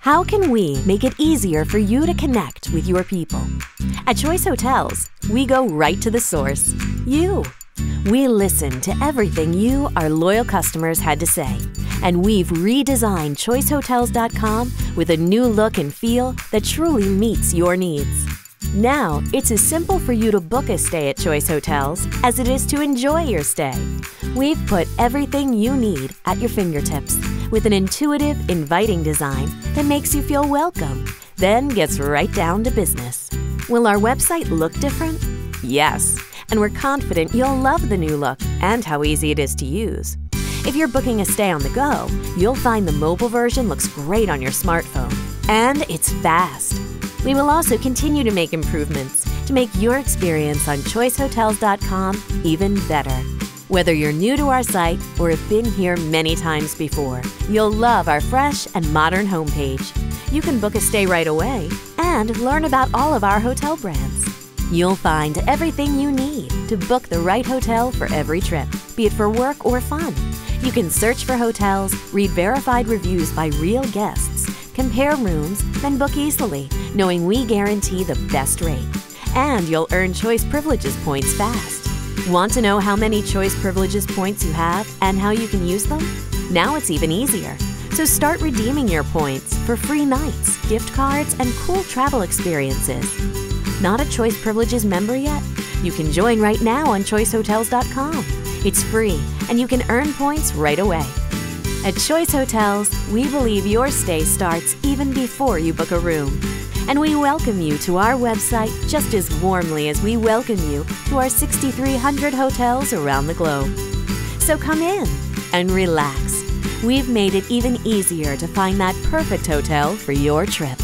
How can we make it easier for you to connect with your people? At Choice Hotels, we go right to the source you. We listen to everything you, our loyal customers, had to say, and we've redesigned ChoiceHotels.com with a new look and feel that truly meets your needs. Now, it's as simple for you to book a stay at Choice Hotels as it is to enjoy your stay. We've put everything you need at your fingertips with an intuitive, inviting design that makes you feel welcome, then gets right down to business. Will our website look different? Yes, and we're confident you'll love the new look and how easy it is to use. If you're booking a stay on the go, you'll find the mobile version looks great on your smartphone. And it's fast. We will also continue to make improvements to make your experience on choicehotels.com even better. Whether you're new to our site or have been here many times before, you'll love our fresh and modern homepage. You can book a stay right away and learn about all of our hotel brands. You'll find everything you need to book the right hotel for every trip, be it for work or fun. You can search for hotels, read verified reviews by real guests, compare rooms, then book easily, knowing we guarantee the best rate. And you'll earn Choice Privileges points fast. Want to know how many Choice Privileges points you have and how you can use them? Now it's even easier. So start redeeming your points for free nights, gift cards, and cool travel experiences. Not a Choice Privileges member yet? You can join right now on choicehotels.com. It's free, and you can earn points right away. At Choice Hotels, we believe your stay starts even before you book a room. And we welcome you to our website just as warmly as we welcome you to our 6,300 hotels around the globe. So come in and relax. We've made it even easier to find that perfect hotel for your trip.